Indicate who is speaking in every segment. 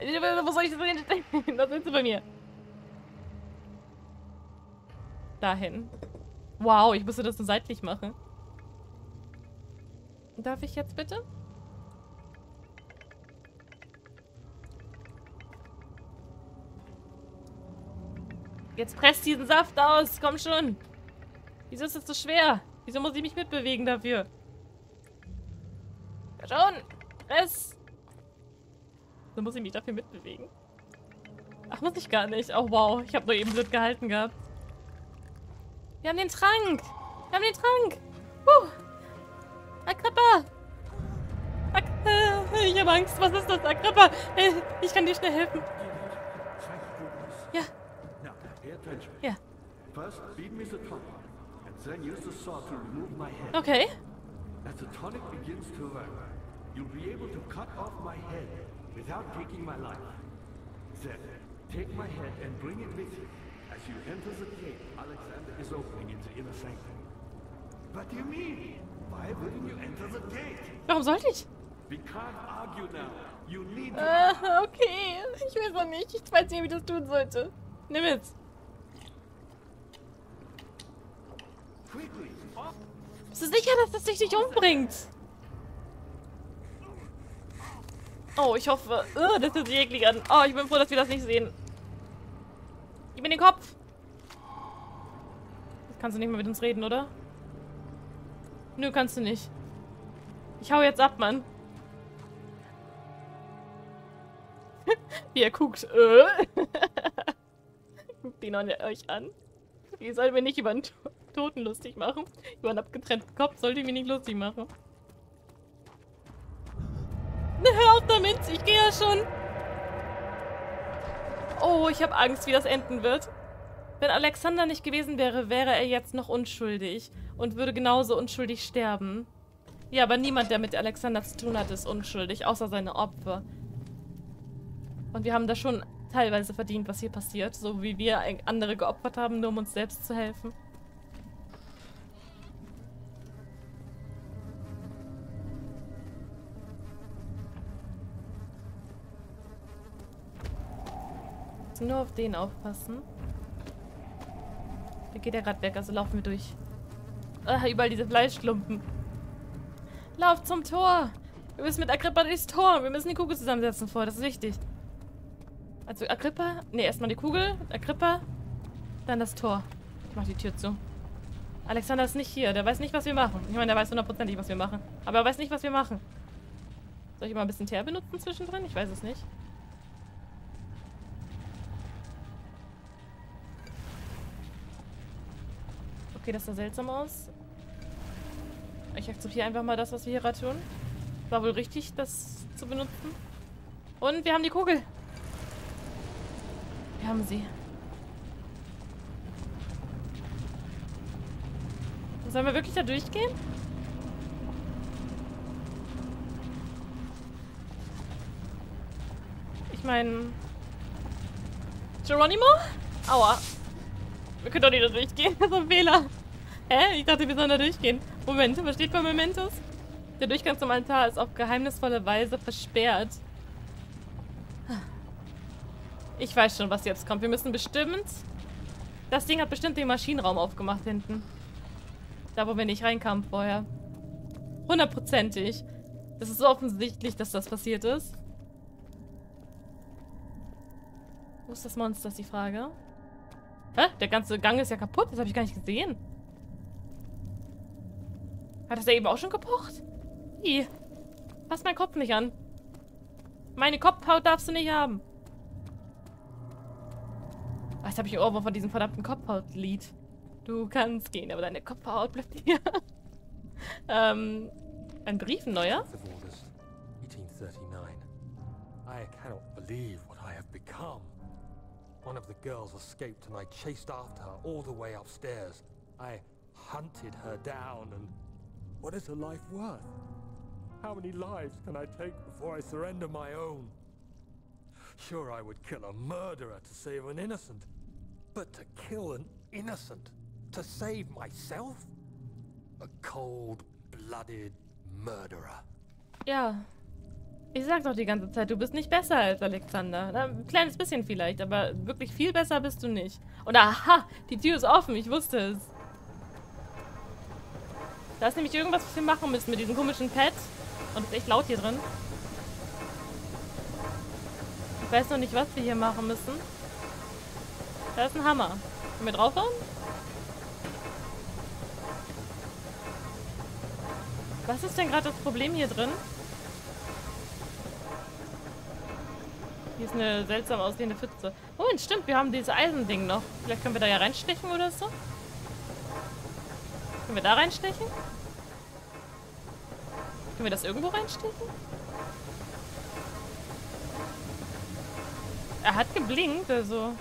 Speaker 1: Wo soll ich das hin? Da sind sie bei mir. Dahin. Wow, ich musste das nur seitlich machen. Darf ich jetzt bitte? Jetzt presst diesen Saft aus. Komm schon. Wieso ist das so schwer? Wieso muss ich mich mitbewegen dafür? Ja schon. Press. So muss ich mich dafür mitbewegen. Ach, muss ich gar nicht. Oh, wow. Ich habe nur eben blöd gehalten gehabt. Wir haben den Trank. Wir haben den Trank. Puh. Agrippa. Ag äh, ich habe Angst. Was ist das, Agrippa? Äh, ich kann dir schnell helfen. Ja. Ja. Okay. As the tonic begins to work, you'll be able to cut off my head without taking my life. Then, take my head and bring it with you. As you enter the gate, Alexander is opening into inner sanctum. What do you mean? Why wouldn't you enter the gate? Warum sollte ich? We can't argue now. You need to... Äh, okay. Ich weiß noch nicht. Ich weiß nicht, wie das tun sollte. Nimm jetzt. Bist du sicher, dass das dich nicht umbringt? Oh, ich hoffe... Uh, das ist eklig an. Oh, ich bin froh, dass wir das nicht sehen. Gib mir den Kopf. Kannst du nicht mehr mit uns reden, oder? Nö, kannst du nicht. Ich hau jetzt ab, Mann. Wie er guckt. Äh. Guckt ihn euch an. Wie sollen wir nicht über einen Toten lustig machen? Über einen abgetrennten Kopf sollte ich mich nicht lustig machen. Damit, ich gehe ja schon. Oh, ich habe Angst, wie das enden wird. Wenn Alexander nicht gewesen wäre, wäre er jetzt noch unschuldig und würde genauso unschuldig sterben. Ja, aber niemand, der mit Alexander zu tun hat, ist unschuldig, außer seine Opfer. Und wir haben das schon teilweise verdient, was hier passiert, so wie wir andere geopfert haben, nur um uns selbst zu helfen. Nur auf den aufpassen. Da geht er gerade weg, also laufen wir durch. Ah, überall diese Fleischklumpen. Lauf zum Tor! Wir müssen mit Agrippa durchs Tor. Wir müssen die Kugel zusammensetzen vor, das ist wichtig. Also Agrippa. Ne, erstmal die Kugel. Agrippa. Dann das Tor. Ich mach die Tür zu. Alexander ist nicht hier. Der weiß nicht, was wir machen. Ich meine, der weiß hundertprozentig, was wir machen. Aber er weiß nicht, was wir machen. Soll ich mal ein bisschen Teer benutzen zwischendrin? Ich weiß es nicht. Okay, das sah seltsam aus. Ich akzeptiere einfach mal das, was wir hier gerade tun. War wohl richtig, das zu benutzen. Und wir haben die Kugel. Wir haben sie. Sollen wir wirklich da durchgehen? Ich meine... Geronimo? Aua. Wir können doch nicht da durchgehen. Das ist ein Fehler. Hä? Ich dachte, wir sollen da durchgehen. Moment, was steht bei Mementos? Der Durchgang zum Altar ist auf geheimnisvolle Weise versperrt. Ich weiß schon, was jetzt kommt. Wir müssen bestimmt... Das Ding hat bestimmt den Maschinenraum aufgemacht hinten. Da, wo wir nicht reinkamen vorher. Hundertprozentig. Das ist so offensichtlich, dass das passiert ist. Wo ist das Monster, ist die Frage. Hä? Der ganze Gang ist ja kaputt. Das habe ich gar nicht gesehen. Hat das da eben auch schon gepocht? Wie? Fass meinen Kopf nicht an. Meine Kopfhaut darfst du nicht haben. Was habe ich Ohrwurm von diesem verdammten Kopfhautlied? Du kannst gehen, aber deine Kopfhaut bleibt hier. ähm, ein Brief, ein neuer? 1839. I cannot believe what I have become. One of the girls escaped and I chased after her all the way upstairs. I hunted her down and What is a life worth? How many lives can I take before I surrender my own? Sure, I would kill a murderer to save an innocent. But to kill an innocent to save myself? A cold-blooded murderer. Ja. Ich sag doch die ganze Zeit, du bist nicht besser als Alexander. Ein kleines bisschen vielleicht, aber wirklich viel besser bist du nicht. Und aha, die Tür ist offen, ich wusste es. Da ist nämlich irgendwas, was wir machen müssen mit diesem komischen Pad. Und es ist echt laut hier drin. Ich weiß noch nicht, was wir hier machen müssen. Da ist ein Hammer. Können wir draufhauen? Was ist denn gerade das Problem hier drin? Hier ist eine seltsam aussehende Pfütze. Oh, stimmt, wir haben dieses Eisending noch. Vielleicht können wir da ja reinstechen oder so? Können wir da reinstechen? Können wir das irgendwo reinstechen? Er hat geblinkt, also...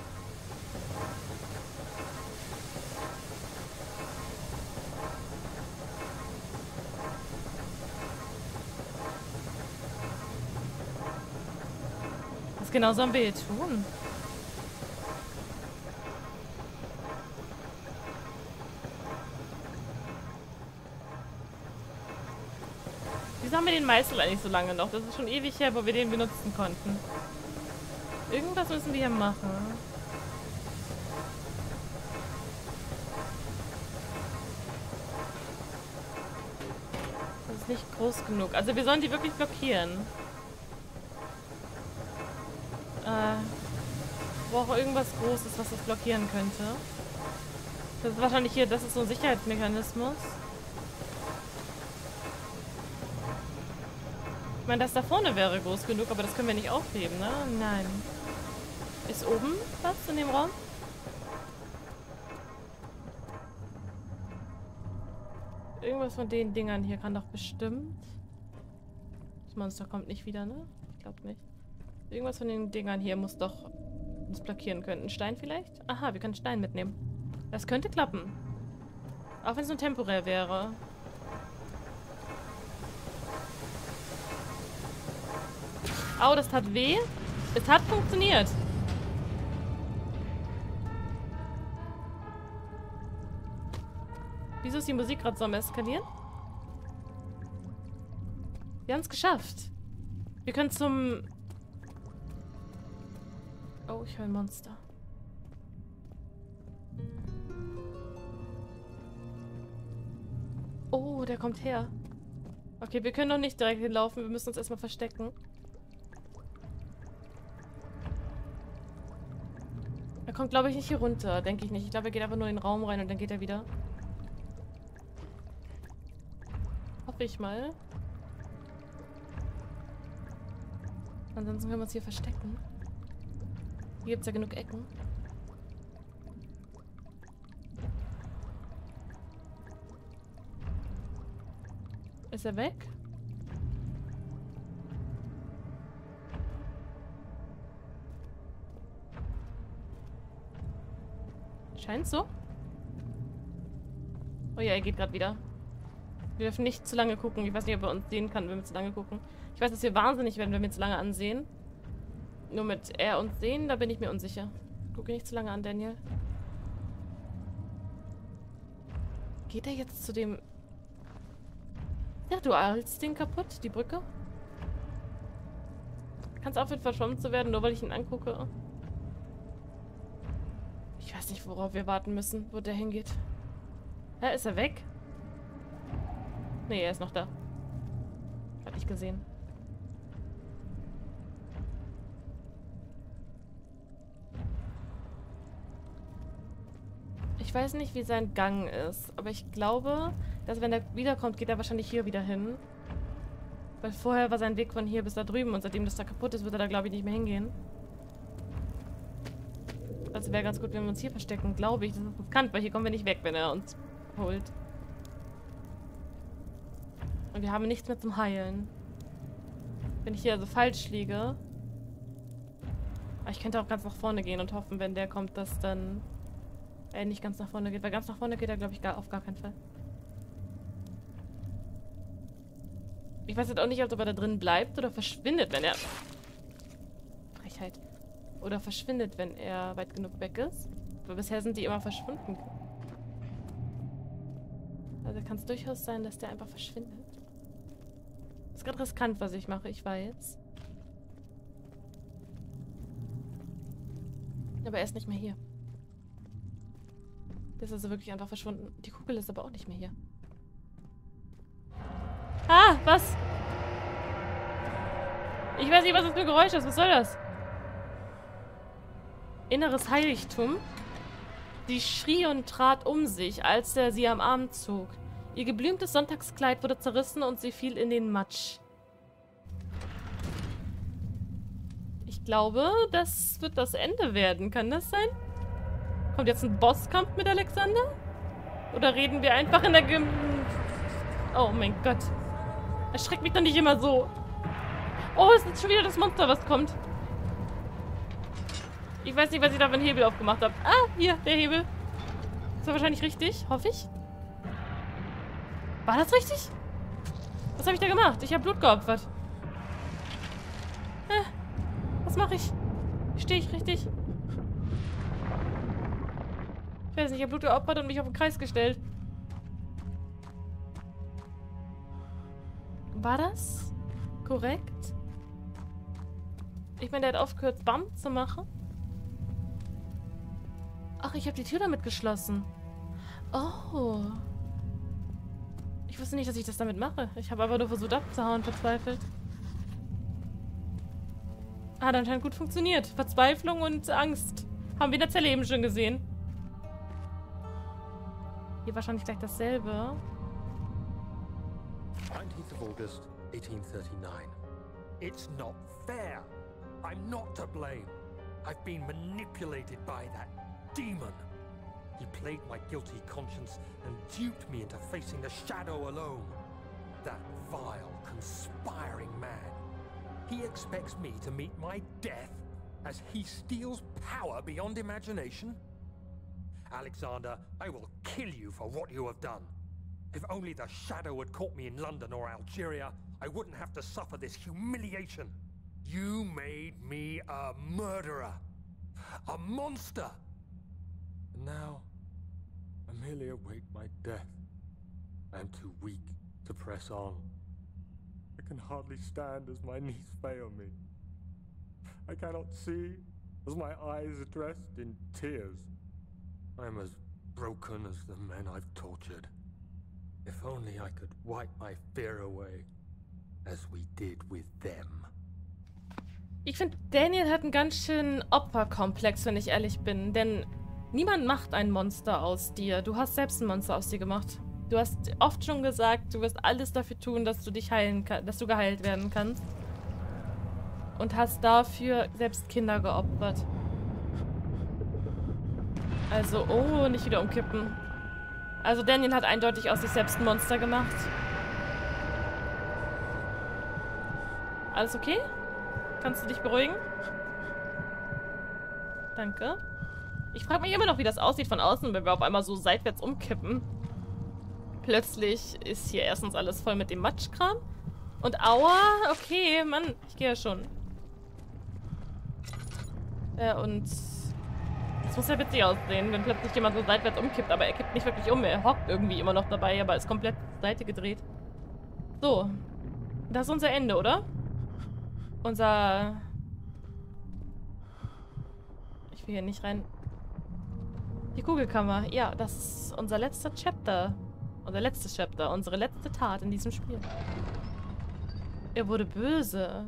Speaker 1: Was genau sollen wir hier tun? Wieso haben wir den Meißel eigentlich so lange noch? Das ist schon ewig her, wo wir den benutzen konnten. Irgendwas müssen wir hier machen. Das ist nicht groß genug. Also wir sollen die wirklich blockieren. Äh, brauche irgendwas Großes, was das blockieren könnte. Das ist wahrscheinlich hier, das ist so ein Sicherheitsmechanismus. Ich meine, das da vorne wäre groß genug, aber das können wir nicht aufheben, ne? Nein. Ist oben was in dem Raum? Irgendwas von den Dingern hier kann doch bestimmt... Das Monster kommt nicht wieder, ne? Ich glaube nicht. Irgendwas von den Dingern hier muss doch uns blockieren können. Ein Stein vielleicht? Aha, wir können Stein mitnehmen. Das könnte klappen. Auch wenn es nur temporär wäre. Au, das tat weh. Es hat funktioniert. Wieso ist die Musik gerade so am Eskalieren? Wir haben es geschafft. Wir können zum... Oh, ich höre ein Monster. Oh, der kommt her. Okay, wir können noch nicht direkt hinlaufen. Wir müssen uns erstmal verstecken. Kommt, glaube ich, nicht hier runter. Denke ich nicht. Ich glaube, er geht einfach nur in den Raum rein und dann geht er wieder. Hoffe ich mal. Ansonsten können wir uns hier verstecken. Hier gibt es ja genug Ecken. Ist er weg? Scheint so. Oh ja, er geht gerade wieder. Wir dürfen nicht zu lange gucken. Ich weiß nicht, ob er uns sehen kann, wenn wir zu lange gucken. Ich weiß, dass wir wahnsinnig werden, wenn wir zu lange ansehen. Nur mit er uns sehen, da bin ich mir unsicher. Gucke nicht zu lange an, Daniel. Geht er jetzt zu dem... Ja, du als Ding kaputt, die Brücke? Kannst aufhören, verschwommen zu werden, nur weil ich ihn angucke. Weiß nicht, worauf wir warten müssen, wo der hingeht. Ja, ist er weg? Nee, er ist noch da. Hat ich gesehen. Ich weiß nicht, wie sein Gang ist, aber ich glaube, dass wenn er wiederkommt, geht er wahrscheinlich hier wieder hin. Weil vorher war sein Weg von hier bis da drüben und seitdem das da kaputt ist, wird er da, glaube ich, nicht mehr hingehen. Also wäre ganz gut, wenn wir uns hier verstecken, glaube ich. Das ist riskant, weil hier kommen wir nicht weg, wenn er uns holt. Und wir haben nichts mehr zum Heilen. Wenn ich hier also falsch liege. Aber ich könnte auch ganz nach vorne gehen und hoffen, wenn der kommt, dass dann er nicht ganz nach vorne geht. Weil ganz nach vorne geht er, glaube ich, gar, auf gar keinen Fall. Ich weiß jetzt auch nicht, ob er da drin bleibt oder verschwindet, wenn er... Frechheit. Oder verschwindet, wenn er weit genug weg ist. Aber bisher sind die immer verschwunden. Also kann es durchaus sein, dass der einfach verschwindet. gerade riskant, was ich mache, ich weiß. Aber er ist nicht mehr hier. Der ist also wirklich einfach verschwunden. Die Kugel ist aber auch nicht mehr hier. Ah, was? Ich weiß nicht, was das für ein Geräusch ist. Was soll das? Inneres Heiligtum. Sie schrie und trat um sich, als er sie am Arm zog. Ihr geblümtes Sonntagskleid wurde zerrissen und sie fiel in den Matsch. Ich glaube, das wird das Ende werden. Kann das sein? Kommt jetzt ein Bosskampf mit Alexander? Oder reden wir einfach in der Gym... Oh mein Gott. Erschreckt mich doch nicht immer so. Oh, es ist schon wieder das Monster, was kommt. Ich weiß nicht, was ich da für einen Hebel aufgemacht habe. Ah, hier, der Hebel. Das war wahrscheinlich richtig, hoffe ich. War das richtig? Was habe ich da gemacht? Ich habe Blut geopfert. Äh, was mache ich? Stehe ich richtig? Ich weiß nicht, ich habe Blut geopfert und mich auf den Kreis gestellt. War das korrekt? Ich meine, der hat aufgehört, BAM zu machen. Ach, ich habe die Tür damit geschlossen. Oh. Ich wusste nicht, dass ich das damit mache. Ich habe aber nur versucht abzuhauen, verzweifelt. Hat anscheinend gut funktioniert. Verzweiflung und Angst. Haben wir in der Zelle eben schon gesehen. Hier wahrscheinlich gleich dasselbe.
Speaker 2: 19th of August, 1839.
Speaker 3: It's not fair. I'm not to blame. I've been manipulated by that demon. He played my guilty conscience and duped me into facing the shadow alone. That vile, conspiring man. He expects me to meet my death as he steals power beyond imagination? Alexander, I will kill you for what you have done. If only the shadow had caught me in London or Algeria, I wouldn't have to suffer this humiliation. You made me a murderer. A monster.
Speaker 2: And now, I merely await my death. I am too weak to press on. I can hardly stand as my knees fail me. I cannot see as my eyes are dressed in tears. I am as broken as the men I've tortured. If only I could wipe my fear away, as we did with them.
Speaker 1: Ich finde, Daniel hat einen ganz schönen Opferkomplex, wenn ich ehrlich bin. Denn niemand macht ein Monster aus dir. Du hast selbst ein Monster aus dir gemacht. Du hast oft schon gesagt, du wirst alles dafür tun, dass du dich heilen kannst, dass du geheilt werden kannst. Und hast dafür selbst Kinder geopfert. Also, oh, nicht wieder umkippen. Also Daniel hat eindeutig aus sich selbst ein Monster gemacht. Alles okay? Kannst du dich beruhigen? Danke. Ich frage mich immer noch, wie das aussieht von außen, wenn wir auf einmal so seitwärts umkippen. Plötzlich ist hier erstens alles voll mit dem Matschkram. Und aua, okay, Mann, ich gehe ja schon. Äh, und das muss ja witzig aussehen, wenn plötzlich jemand so seitwärts umkippt, aber er kippt nicht wirklich um, er hockt irgendwie immer noch dabei, aber ist komplett Seite gedreht. So. Das ist unser Ende, oder? Unser... Ich will hier nicht rein. Die Kugelkammer. Ja, das ist unser letzter Chapter. Unser letztes Chapter. Unsere letzte Tat in diesem Spiel. Er wurde böse.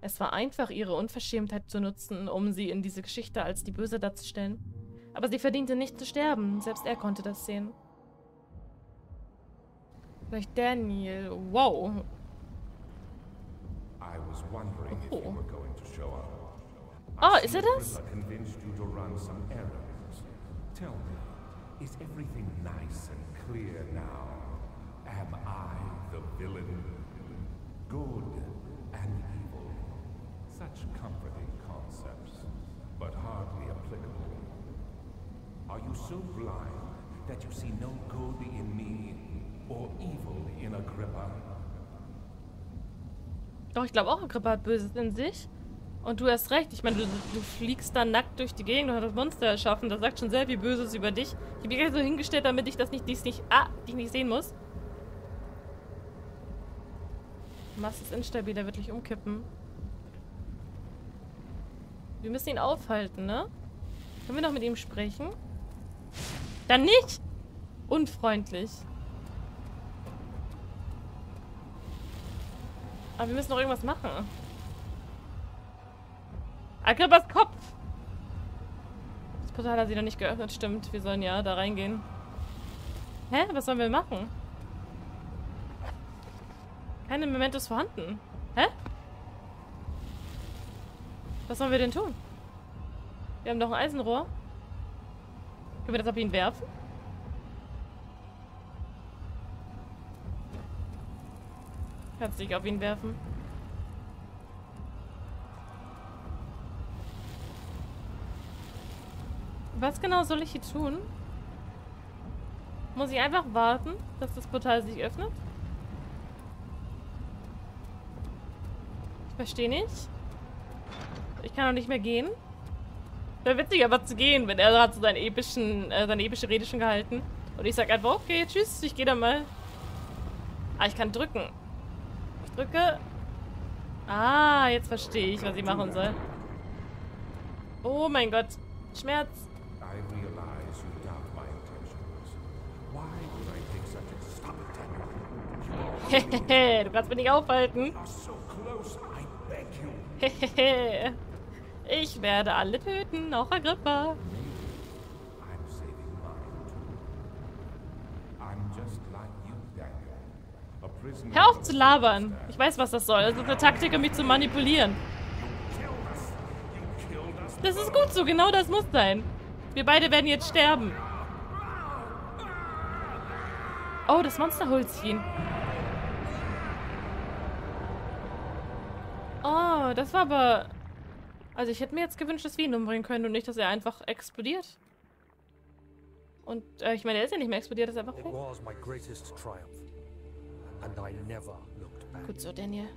Speaker 1: Es war einfach, ihre Unverschämtheit zu nutzen, um sie in diese Geschichte als die Böse darzustellen. Aber sie verdiente nicht zu sterben. Selbst er konnte das sehen. Vielleicht Daniel. Wow. Oh. Oh, ist er das?
Speaker 4: Tell me, is everything nice and clear now? Am I the villain? Good and evil. Such comforting concepts, but hardly applicable. Are you so blind that you see no good in me or evil in Agrippa?
Speaker 1: Doch, ich glaube auch, Agrippa hat Böses in sich. Und du hast recht. Ich meine, du, du, fliegst da nackt durch die Gegend und hast das Monster erschaffen. Das sagt schon sehr viel Böses über dich. Ich habe mich so hingestellt, damit ich das nicht, dies nicht, ah, dich nicht sehen muss. Mast ist instabil, der wird gleich umkippen. Wir müssen ihn aufhalten, ne? Können wir noch mit ihm sprechen? Dann nicht! Unfreundlich. Aber wir müssen noch irgendwas machen. Agribas Kopf! Das Portal hat sie noch nicht geöffnet, stimmt. Wir sollen ja da reingehen. Hä? Was sollen wir machen? Keine Mementos vorhanden. Hä? Was sollen wir denn tun? Wir haben doch ein Eisenrohr. Können wir das auf ihn werfen? Kannst dich auf ihn werfen. Was genau soll ich hier tun? Muss ich einfach warten, dass das Portal sich öffnet? Ich verstehe nicht. Ich kann auch nicht mehr gehen. Wäre witzig, aber zu gehen, wenn er hat so seinen epischen, äh, seine epische Rede schon gehalten. Und ich sag einfach, okay, tschüss, ich gehe dann mal. Ah, ich kann drücken. Ich drücke. Ah, jetzt verstehe ich, was ich machen soll. Oh mein Gott. Schmerz.
Speaker 4: I realize you doubt my intentions. Why would I take such a stop it, Daniel?
Speaker 1: Hehehe, du kannst mich nicht aufhalten. Hehehe. Ich werde alle töten, auch Agrippa. Hör auf zu labern. Ich weiß, was das soll. Das ist eine Taktik, um mich zu manipulieren. Das ist gut so, genau das muss sein. Wir beide werden jetzt sterben. Oh, das Monster holt ihn. Das war aber... Also ich hätte mir jetzt gewünscht, dass wir ihn umbringen können und nicht, dass er einfach explodiert. Und äh, ich meine, er ist ja nicht mehr explodiert, er ist einfach weg. Gut so, Daniel.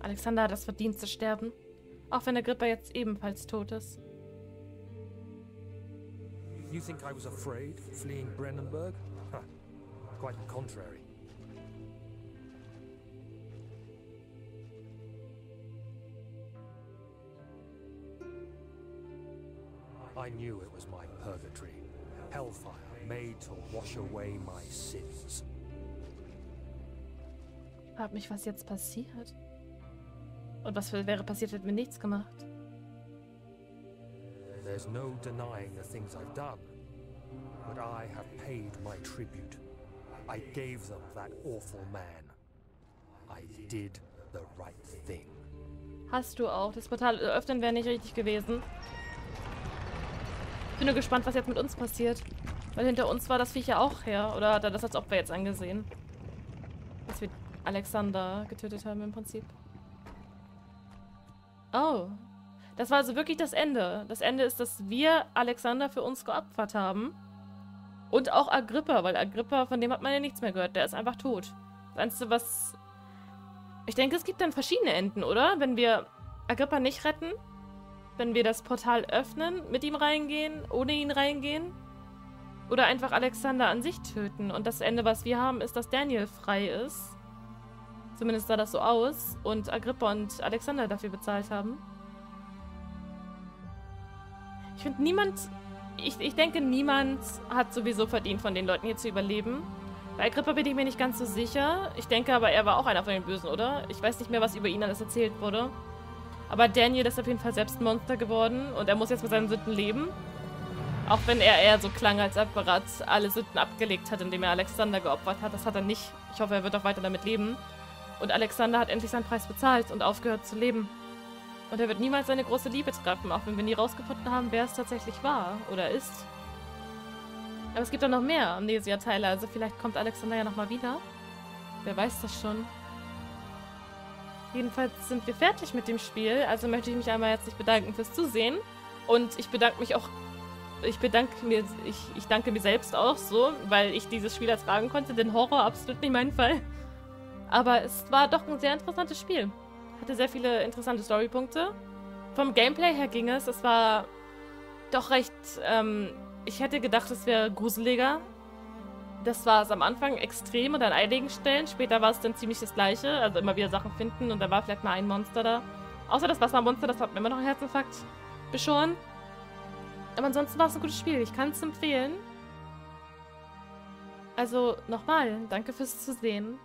Speaker 1: Alexander hat das verdient zu sterben. Auch wenn Agrippa jetzt ebenfalls tot ist.
Speaker 3: You think I was afraid fleeing Brennenburg? Huh. Quite the contrary. I knew it was my purgatory, hellfire made to wash away my sins.
Speaker 1: Frag mich, was jetzt passiert. Und was wäre passiert, hätten wir nichts gemacht.
Speaker 3: There's no denying the things I've done, but I have paid my tribute. I gave them that awful man. I did the right thing.
Speaker 1: Hast du auch. Das Portal öffnen wäre nicht richtig gewesen. Ich bin nur gespannt, was jetzt mit uns passiert. Weil hinter uns war das Viech ja auch her. Oder hat er das als Opfer jetzt angesehen? Dass wir Alexander getötet haben im Prinzip. Oh. Das war also wirklich das Ende. Das Ende ist, dass wir Alexander für uns geopfert haben. Und auch Agrippa, weil Agrippa, von dem hat man ja nichts mehr gehört. Der ist einfach tot. Das Einzige, was... Ich denke, es gibt dann verschiedene Enden, oder? Wenn wir Agrippa nicht retten, wenn wir das Portal öffnen, mit ihm reingehen, ohne ihn reingehen. Oder einfach Alexander an sich töten. Und das Ende, was wir haben, ist, dass Daniel frei ist. Zumindest sah das so aus. Und Agrippa und Alexander dafür bezahlt haben. Ich finde, niemand... Ich, ich denke, niemand hat sowieso verdient, von den Leuten hier zu überleben. Bei Agrippa bin ich mir nicht ganz so sicher. Ich denke aber, er war auch einer von den Bösen, oder? Ich weiß nicht mehr, was über ihn alles erzählt wurde. Aber Daniel ist auf jeden Fall selbst ein Monster geworden und er muss jetzt mit seinen Sünden leben. Auch wenn er eher so klang, als ob er alle Sünden abgelegt hat, indem er Alexander geopfert hat. Das hat er nicht. Ich hoffe, er wird auch weiter damit leben. Und Alexander hat endlich seinen Preis bezahlt und aufgehört zu leben. Und er wird niemals seine große Liebe treffen, auch wenn wir nie rausgefunden haben, wer es tatsächlich war oder ist. Aber es gibt auch noch mehr Amnesia-Teile, also vielleicht kommt Alexander ja nochmal wieder. Wer weiß das schon. Jedenfalls sind wir fertig mit dem Spiel, also möchte ich mich einmal herzlich bedanken fürs Zusehen. Und ich bedanke mich auch, ich bedanke mir, ich, ich danke mir selbst auch so, weil ich dieses Spiel ertragen konnte, denn Horror absolut nicht mein Fall. Aber es war doch ein sehr interessantes Spiel. Hatte sehr viele interessante Storypunkte. Vom Gameplay her ging es. Es war doch recht. Ähm, ich hätte gedacht, es wäre gruseliger. Das war es am Anfang extrem und an einigen Stellen. Später war es dann ziemlich das gleiche. Also immer wieder Sachen finden und da war vielleicht mal ein Monster da. Außer das Wassermonster, das hat mir immer noch einen Herzinfarkt beschoren. Aber ansonsten war es ein gutes Spiel. Ich kann es empfehlen. Also nochmal, danke fürs Zusehen.